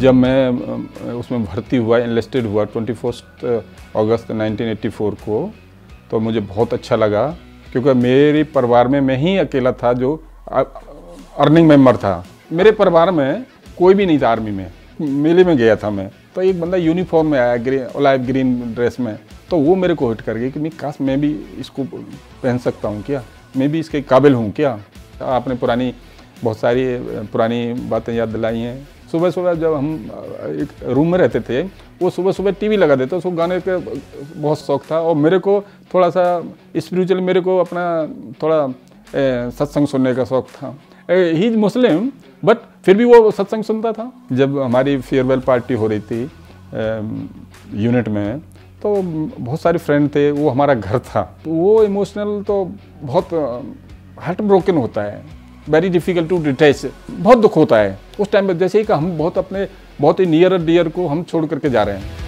जब मैं उसमें भर्ती हुआ इनलिस्टेड हुआ ट्वेंटी फ़र्स्ट अगस्त 1984 को तो मुझे बहुत अच्छा लगा, क्योंकि मेरे परिवार में मैं ही अकेला था जो अर्निंग मेंबर था। मेरे परिवार में कोई भी नहीं था आर्मी में। मेले में गया था मैं। तो एक बंदा यूनिफॉर्म में आया ग्रीन ओलाइव ग्रीन ड्रेस में। तो वो मेरे को हिट कर गई कि, मैं काश मैं भी इसको पहन सकता हूँ क्या? मैं भी इसके काबिल हूँ क्या? आपने पुरानी, बहुत सारी पुरानी बातें याद दिलाई हैं। सुबह सुबह जब हम, एक रूम में रहते थे, वो सुबह सुबह टीवी लगा देते, उसको गाने का बहुत शौक था और मेरे को थोड़ा सा स्पिरिचुअल मेरे को अपना थोड़ा सत्संग सुनने का शौक था। ही इज़ मुस्लिम बट फिर भी वो सत्संग सुनता था। जब हमारी फेयरवेल पार्टी हो रही थी यूनिट में तो बहुत सारे फ्रेंड थे, वो हमारा घर था। वो इमोशनल तो बहुत हार्ट ब्रोकन होता है। वेरी डिफ़िकल्ट टू डिटेच बहुत दुख होता है। उस टाइम पर जैसे ही कि हम बहुत अपने, बहुत ही नियर डियर को हम छोड़ करके जा रहे हैं।